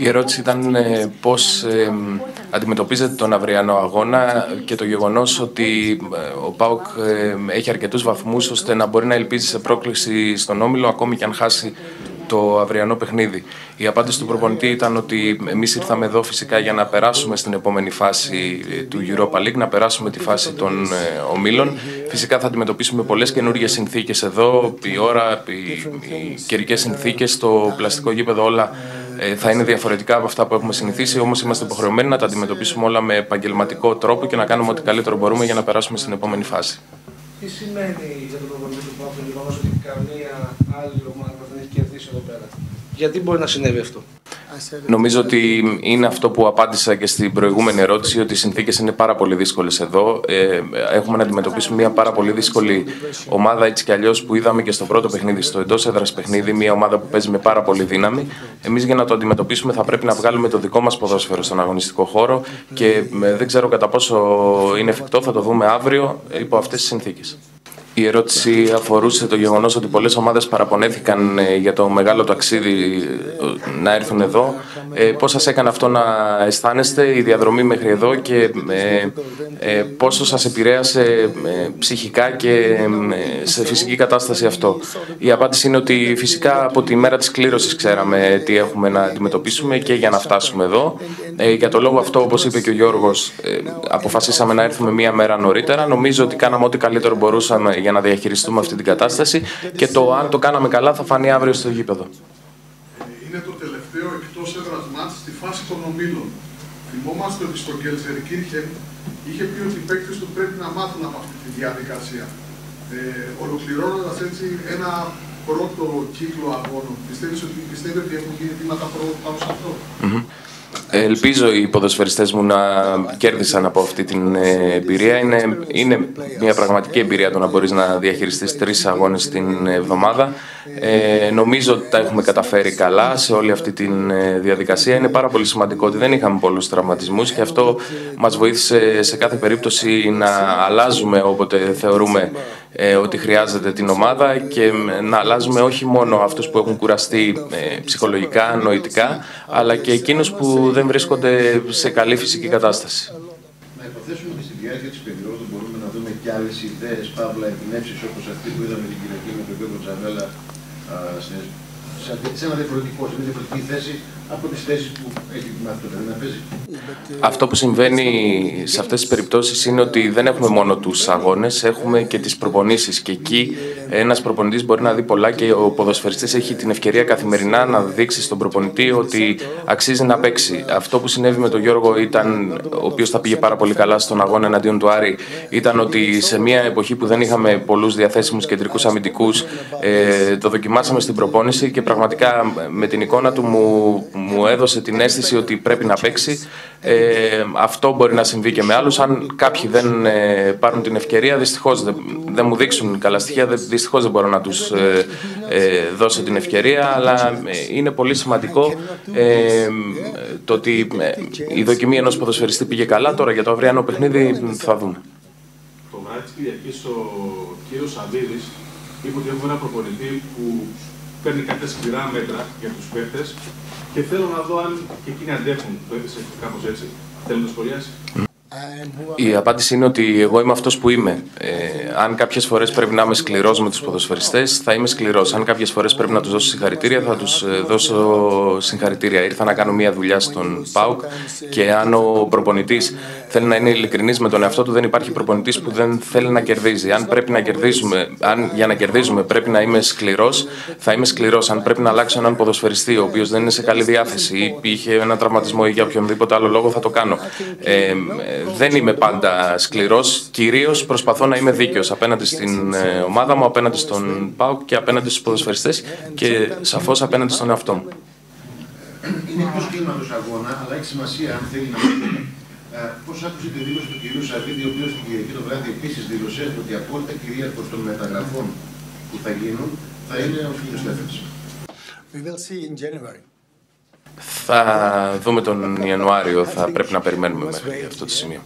Η ερώτηση ήταν ε, πώς ε, αντιμετωπίζετε τον αυριανό αγώνα και το γεγονός ότι ε, ο ΠΑΟΚ έχει αρκετούς βαθμούς ώστε να μπορεί να ελπίζει σε πρόκληση στον Όμιλο ακόμη και αν χάσει το αυριανό παιχνίδι. Η απάντηση του προπονητή ήταν ότι εμείς ήρθαμε εδώ φυσικά για να περάσουμε στην επόμενη φάση του Europa League, να περάσουμε τη φάση των ομίλων. Φυσικά θα αντιμετωπίσουμε πολλές καινούργιες συνθήκες εδώ. Η ώρα, οι, οι καιρικές συνθήκες, το πλαστικό γήπεδο, όλα ε, θα είναι διαφορετικά από αυτά που έχουμε συνηθίσει, όμως είμαστε υποχρεωμένοι να τα αντιμετωπίσουμε όλα με επαγγελματικό τρόπο και να κάνουμε ό,τι καλύτερο μπορούμε για να περάσουμε στην επόμενη φάση. Τι σημαίνει για τον προπονητή του Πάπου το γεγονός ότι καμία άλλη ομάδα δεν έχει κερδίσει εδώ πέρα; Γιατί μπορεί να συνέβη αυτό; Νομίζω ότι είναι αυτό που απάντησα και στην προηγούμενη ερώτηση, ότι οι συνθήκες είναι πάρα πολύ δύσκολες εδώ. Ε, έχουμε να αντιμετωπίσουμε μια πάρα πολύ δύσκολη ομάδα, έτσι κι αλλιώς που είδαμε και στο πρώτο παιχνίδι, στο εντός έδρας παιχνίδι, μια ομάδα που παίζει με πάρα πολύ δύναμη. Εμείς για να το αντιμετωπίσουμε θα πρέπει να βγάλουμε το δικό μας ποδόσφαιρο στον αγωνιστικό χώρο και ε, δεν ξέρω κατά πόσο είναι εφικτό, θα το δούμε αύριο υπό αυτές τις συνθήκες. Η ερώτηση αφορούσε το γεγονός ότι πολλές ομάδες παραπονέθηκαν ε, για το μεγάλο ταξίδι ε, να έρθουν εδώ. Ε, πώς σας έκανε αυτό να αισθάνεστε η διαδρομή μέχρι εδώ και ε, πόσο σας επηρέασε ψυχικά και σε φυσική κατάσταση αυτό; Η απάντηση είναι ότι φυσικά από τη μέρα της κλήρωσης ξέραμε τι έχουμε να αντιμετωπίσουμε και για να φτάσουμε εδώ. για το λόγο αυτό, όπως είπε και ο Γιώργος, αποφασίσαμε να έρθουμε μία μέρα νωρίτερα. Νομίζω ότι κάναμε ό,τι καλύτερο μπορούσαμε για να διαχειριστούμε αυτή την κατάσταση και το αν το κάναμε καλά θα φανεί αύριο στο γήπεδο. Είναι το τελευταίο εκτός έδρας μάτς στη φάση των ομίλων. Θυμόμαστε ότι στο Γκέλσερκίρχεν είχε πει ότι οι παίκτες του πρέπει να μάθουν από αυτή τη διαδικασία. Ε, Ολοκληρώνοντας έτσι ένα πρώτο κύκλο αγώνων, πιστεύεις ότι, πιστεύει ότι έχουν γίνει βήματα πάνω σε αυτό; Ελπίζω οι ποδοσφαιριστές μου να κέρδισαν από αυτή την ε, εμπειρία. Είναι, είναι μια πραγματική εμπειρία το να μπορείς να διαχειριστείς τρεις αγώνες την εβδομάδα. Ε, νομίζω ότι τα έχουμε καταφέρει καλά σε όλη αυτή τη ε, διαδικασία. Είναι πάρα πολύ σημαντικό ότι δεν είχαμε πολλούς τραυματισμούς και αυτό μας βοήθησε σε κάθε περίπτωση να αλλάζουμε όποτε θεωρούμε ε, ότι χρειάζεται την ομάδα και να αλλάζουμε όχι μόνο αυτούς που έχουν κουραστεί ε, ψυχολογικά, νοητικά, αλλά και εκείνους που δεν βρίσκονται σε καλή φυσική κατάσταση. Να υποθέσουμε ότι στη διάρκεια της περίοδου μπορούμε να δούμε και άλλες ιδέες, παύλα, εμπνεύσεις όπως αυτή που είδαμε την Κυριακή με τον Πέτρο Τζαβέλα σε ένα διαφορετικό, σε μια διαφορετική θέση από τις θέσεις που έχει την να παίζει. Αυτό που συμβαίνει σε αυτές τις περιπτώσεις είναι ότι δεν έχουμε μόνο τους αγώνες, έχουμε και τις προπονήσεις και εκεί ένας προπονητής μπορεί να δει πολλά και ο ποδοσφαιριστής έχει την ευκαιρία καθημερινά να δείξει στον προπονητή ότι αξίζει να παίξει. Αυτό που συνέβη με τον Γιώργο ήταν, ο οποίος θα πήγε πάρα πολύ καλά στον αγώνα εναντίον του Άρη, ήταν ότι σε μια εποχή που δεν είχαμε πολλούς διαθέσιμους κεντρικούς αμυντικούς, ε, το δοκιμάσαμε στην προπόνηση και πραγματικά με την εικόνα του μου, μου έδωσε την αίσθηση ότι πρέπει να παίξει. Ε, αυτό μπορεί να συμβεί και με άλλους. Αν κάποιοι δεν ε, πάρουν την ευκαιρία, δυστυχώς δεν, δεν μου δείξουν καλά στοιχεία, δυστυχώς δεν μπορώ να τους ε, ε, δώσω την ευκαιρία, αλλά ε, είναι πολύ σημαντικό ε, το ότι η δοκιμή ενός ποδοσφαιριστή πήγε καλά. Τώρα για το αυριανό παιχνίδι θα δούμε. Το βράδυ της Κυριακής ο κύριος Σαββίδης είπε ότι έχουμε ένα προπονητή που παίρνει κάποια σκληρά μέτρα για τους παίχτες και θέλω να δω αν και εκείνοι αντέχουν. Το έθεσε κάπως έτσι. Θέλω να το σχολιάσει. Η απάντηση είναι ότι εγώ είμαι αυτός που είμαι. Ε, αν κάποιες φορές πρέπει να είμαι σκληρός με τους ποδοσφαιριστές, θα είμαι σκληρός. Αν κάποιες φορές πρέπει να τους δώσω συγχαρητήρια, θα τους ε, δώσω συγχαρητήρια. Ήρθα να κάνω μια δουλειά στον ΠΑΟΚ και αν ο προπονητής θέλει να είναι ειλικρινής με τον εαυτό του, δεν υπάρχει προπονητής που δεν θέλει να κερδίζει. Αν πρέπει να κερδίσουμε, αν για να κερδίζουμε πρέπει να είμαι σκληρός, θα είμαι σκληρός. Αν πρέπει να αλλάξω έναν ποδοσφαιριστή, ο οποίος δεν είναι σε καλή διάθεση ή είχε ένα τραυματισμό ή για οποιονδήποτε άλλο λόγο, θα το κάνω. Ε, δεν είμαι πάντα σκληρός. Κυρίως προσπαθώ να είμαι δίκαιος απέναντι στην ε, ομάδα μου, απέναντι στον ΠΑΟΚ και απέναντι στους ποδοσφαιριστές και σαφώς απέναντι στον εαυτό μου. Είναι εκτό κλίματο αγώνα, αλλά έχει σημασία αν θέλει να ε, Πώς άκουσε τη δήλωση του κ. Σαββίδη, ο οποίος την Κυριακή το βράδυ επίσης δήλωσε ότι η απόλυτα κυρίαρχο των μεταγραφών που θα γίνουν θα είναι ο Φίλιο January. Θα δούμε τον Ιανουάριο, θα πρέπει να περιμένουμε μέχρι αυτό το σημείο.